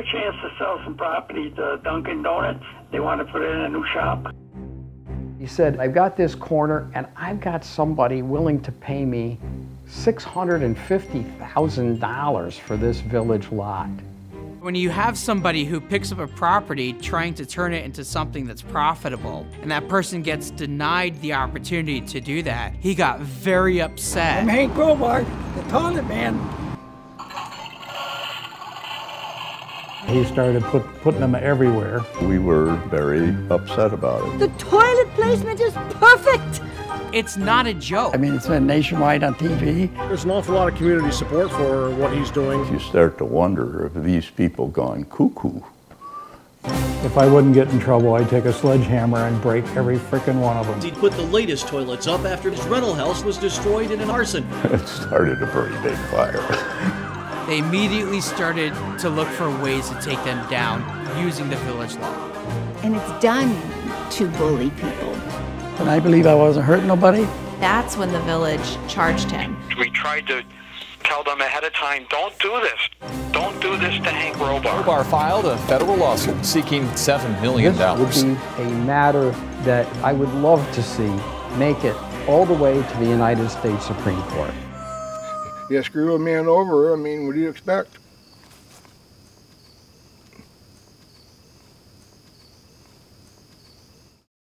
I had a chance to sell some property to Dunkin' Donuts. They want to put in a new shop. He said, I've got this corner and I've got somebody willing to pay me $650,000 for this village lot. When you have somebody who picks up a property trying to turn it into something that's profitable, and that person gets denied the opportunity to do that, he got very upset. I'm Hank Robar, the toilet man. He started put, putting them everywhere. We were very upset about it. The toilet placement is perfect. It's not a joke. I mean, it's been nationwide on TV. There's an awful lot of community support for what he's doing. You start to wonder if these people gone cuckoo. If I wouldn't get in trouble, I'd take a sledgehammer and break every frickin' one of them. He'd put the latest toilets up after his rental house was destroyed in an arson. It started a pretty big fire. They immediately started to look for ways to take them down using the village law. And it's done to bully people. And I believe I wasn't hurting nobody. That's when the village charged him. We tried to tell them ahead of time, don't do this. Don't do this to Hank Robar. Robar filed a federal lawsuit seeking $7 million. This would be a matter that I would love to see make it all the way to the United States Supreme Court. You screw a man over, I mean, what do you expect?